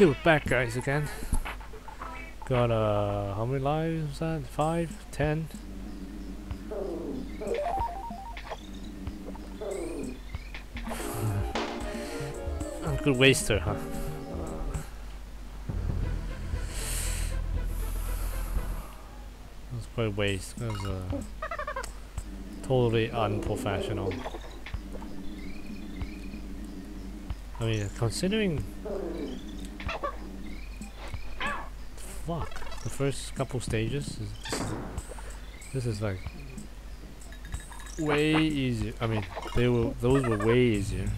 We're back, guys, again. Got, uh, how many lives was that? Five? Ten? I'm good waster, huh? That's quite waste. That was, uh, totally unprofessional. I mean, considering fuck. The first couple stages, is, this, is, this is like way easier. I mean, they were those were way easier.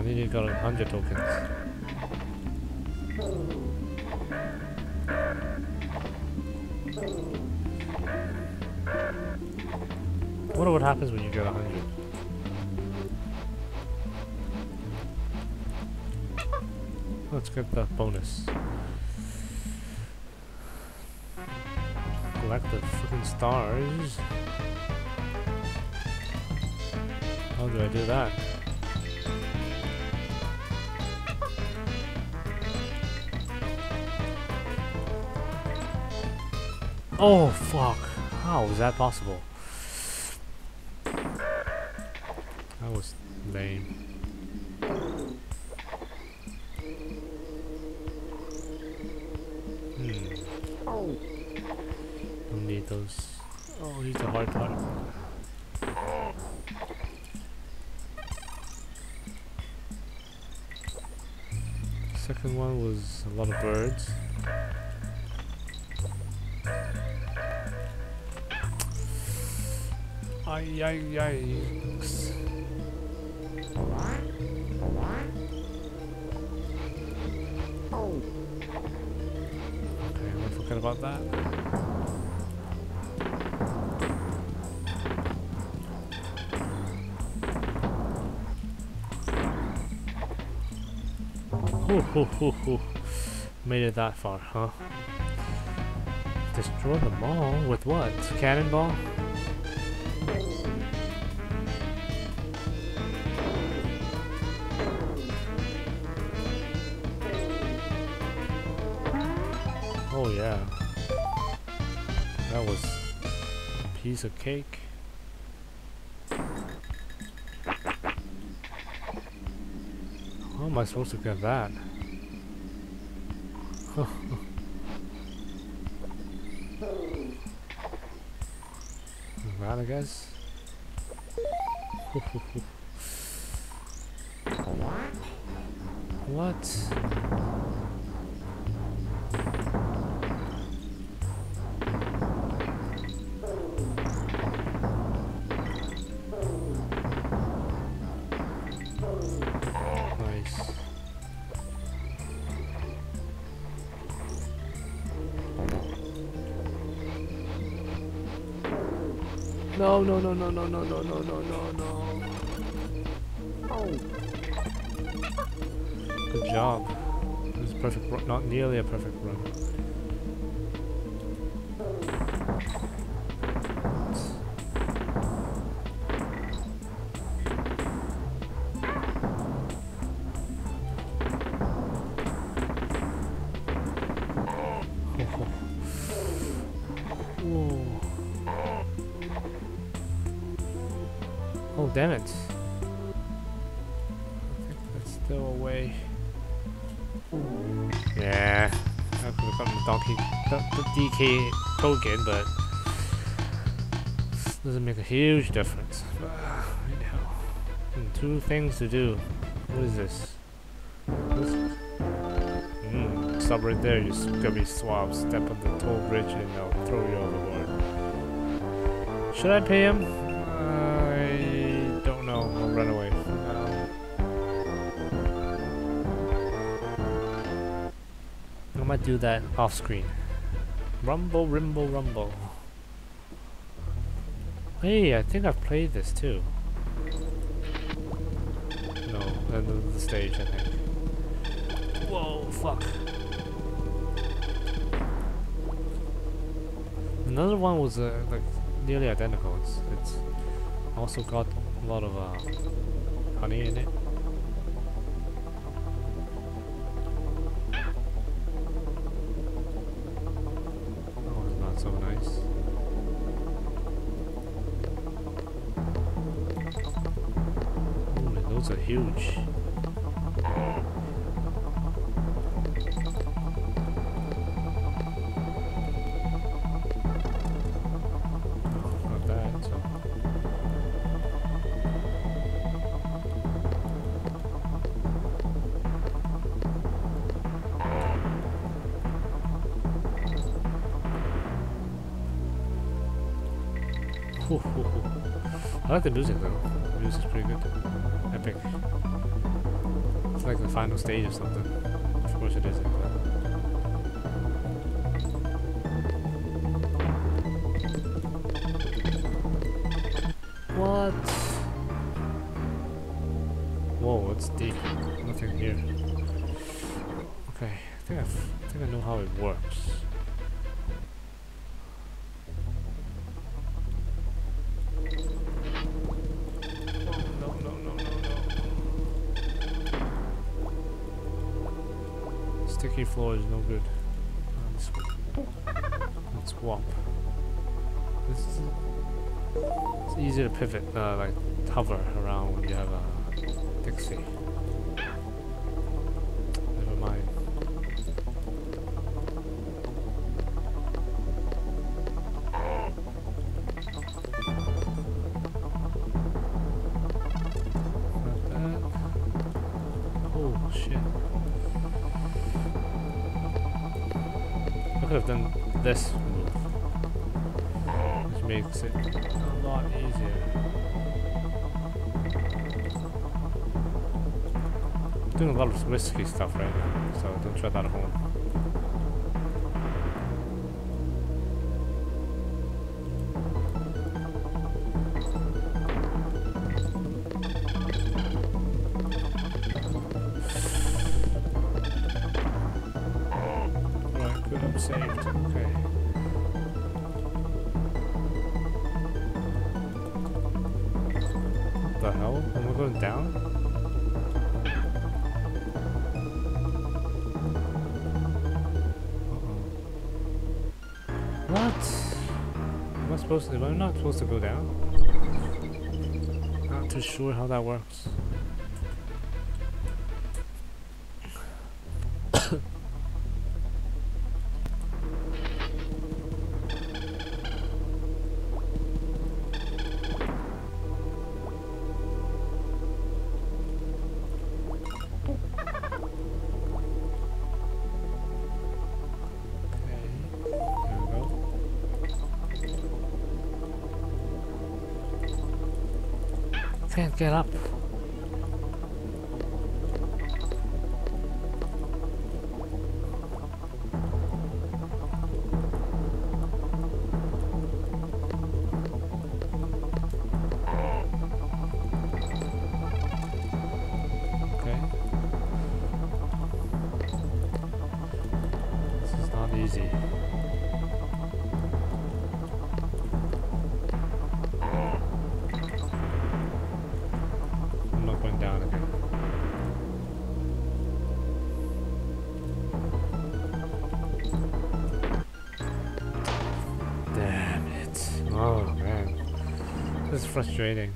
I nearly got a hundred tokens. Wonder what happens when you get a hundred. Let's get that bonus. Collect the freaking stars. How do I do that? Oh fuck! How is that possible? That was lame. Hmm. Don't need those. Oh, he's a hard part. Second one was a lot of birds. yikes. Oh. Okay, we forgot about that. Ho. Made it that far, huh? Destroy the mall With what? Cannonball? Piece of cake. How am I supposed to get that? that I guess? what? No, no, no, no, no, no, no, no, no, no, no. Good job. It was perfect. Not nearly a perfect run. Still away. Yeah. I could have gotten the donkey, the, the DK token, but doesn't make a huge difference. Hmm, two things to do. What is this? This- Mm, stop right there, gonna be swapped. Step on the toll bridge and I'll throw you overboard. Should I pay him? I don't know. I'll run away. Might do that off screen. Rumble, rimble, rumble. Hey, I think I've played this too. No, end of the stage, I think. Whoa, fuck. Another one was uh, like nearly identical. It's it's also got a lot of uh, honey in it. Huge. I like the music though. The music's pretty good. It's like the final stage or something. Of course it isn't. What? Whoa, it's deep. Nothing here. Okay, I think I've, I think I know how it works. Pivot, uh, like hover around when you have a Dixie. Never mind. Oh shit. I could have done this move. Which makes it lot easier. doing a lot of risky stuff right now, so don't try that at home. I'm saved. Okay. Going down? What? Am I supposed to? Am I not supposed to go down? Not too sure how that works. Get up. frustrating.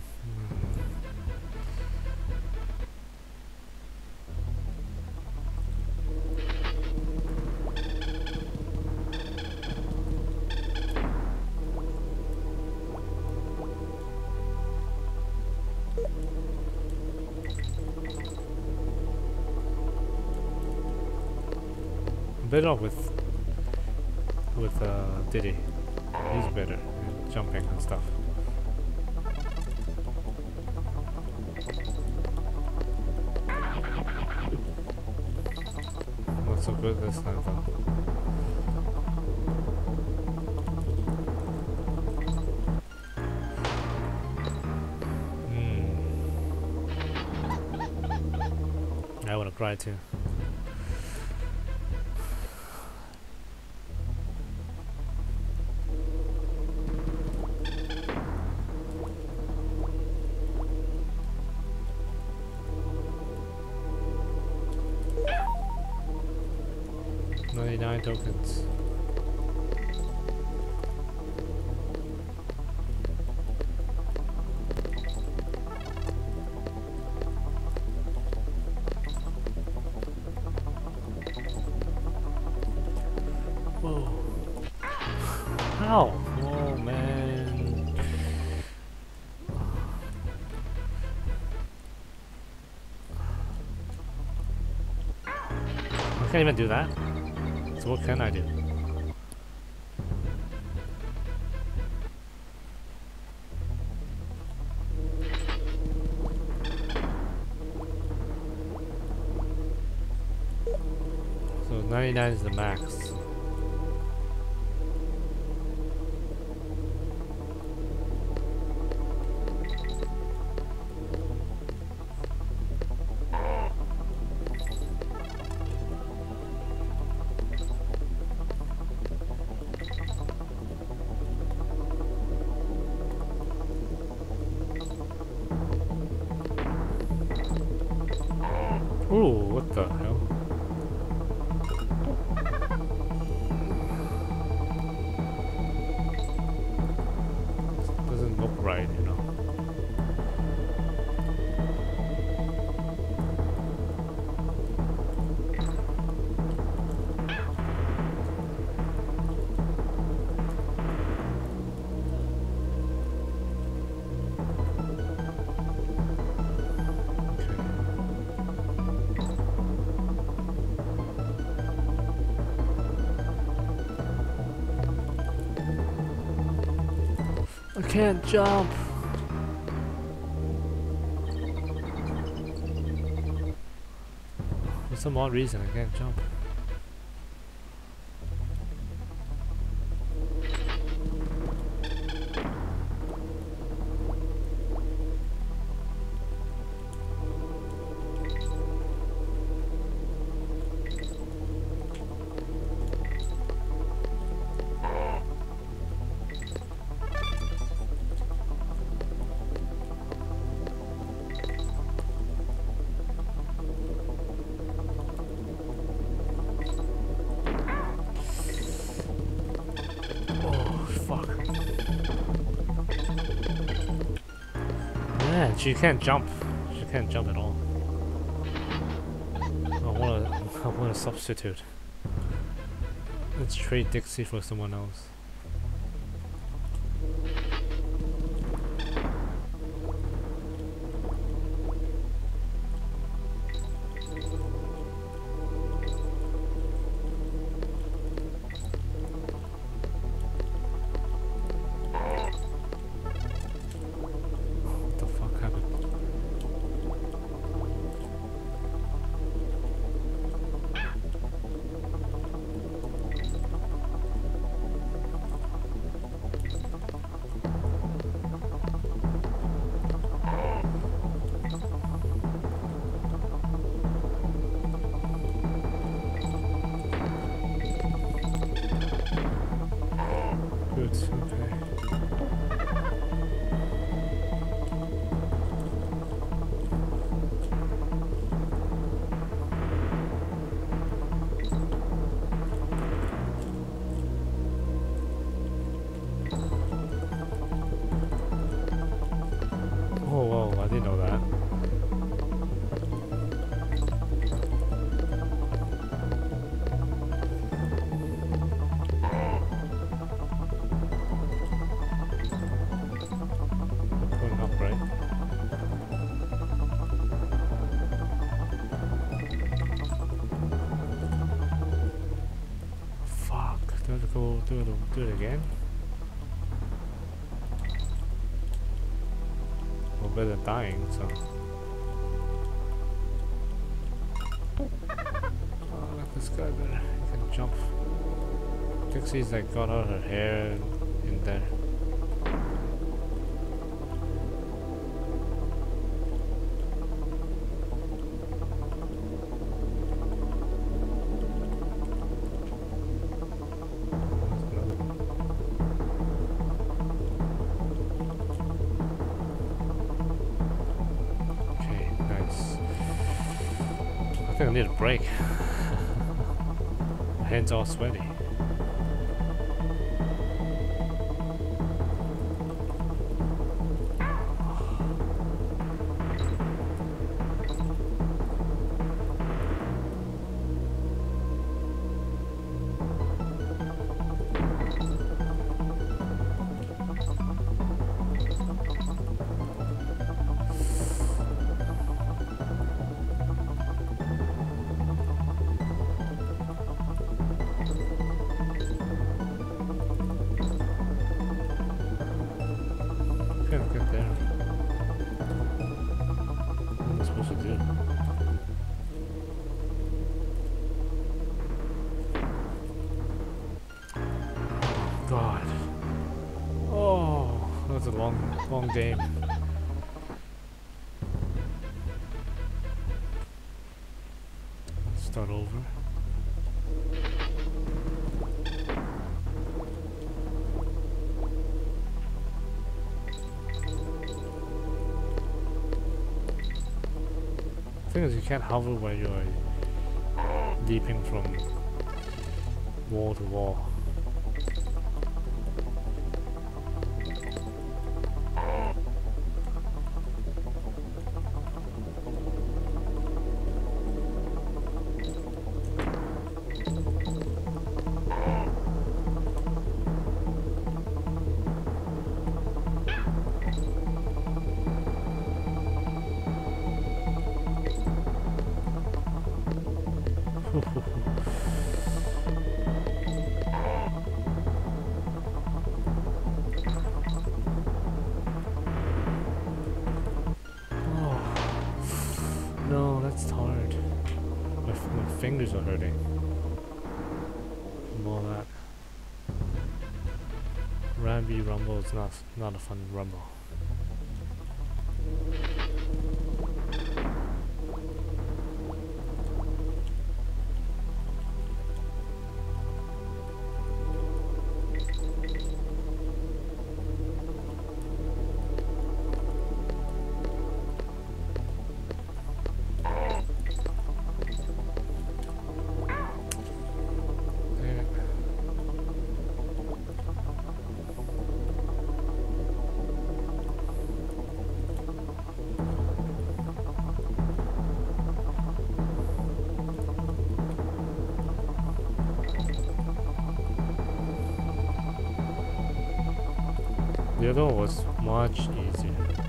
better off with with uh, Diddy. He's better at jumping and stuff. Good. Hmm. I wanna cry too. Ninety-nine tokens. How? Oh man. I can't even do that. So what can I do? So 99 is the max. Ooh, what the hell? Can't jump. For some odd reason, I can't jump. Man, she can't jump. She can't jump at all. I want to. Want to substitute. Let's trade Dixie for someone else. didn't know that. Better than dying, so. Oh, look this guy better. He can jump. Dixie's like got all her hair in there. All sweaty. Was a long, long game. Start over. thing is you can't hover when you're leaping from wall to wall. Not not a fun rumble. The other was much easier.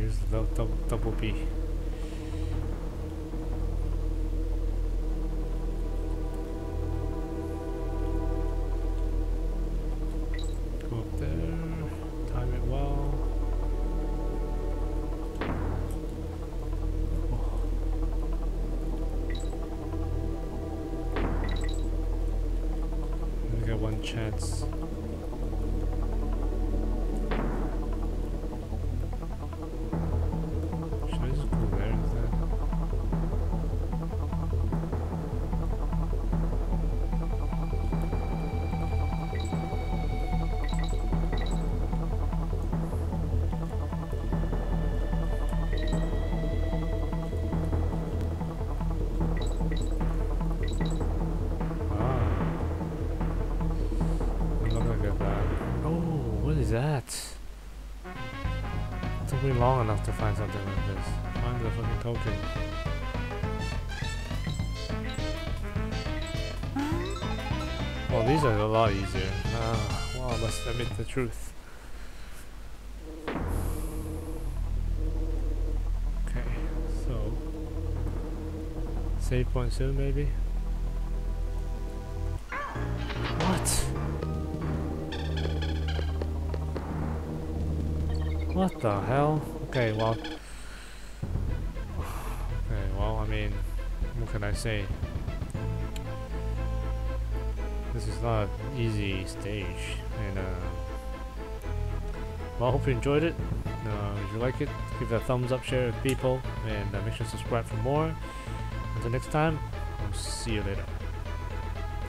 Here's the dou- double, double find something like this. Find the fucking token. Well, these are a lot easier. Ah, well, let's admit the truth. Okay, so save point soon, maybe. What? What the hell? Okay, well. Okay, well, I mean, what can I say? This is not an easy stage, and uh, well, I hope you enjoyed it. Uh, if you like it, give it a thumbs up, share it with people, and uh, make sure to subscribe for more. Until next time, I'll see you later.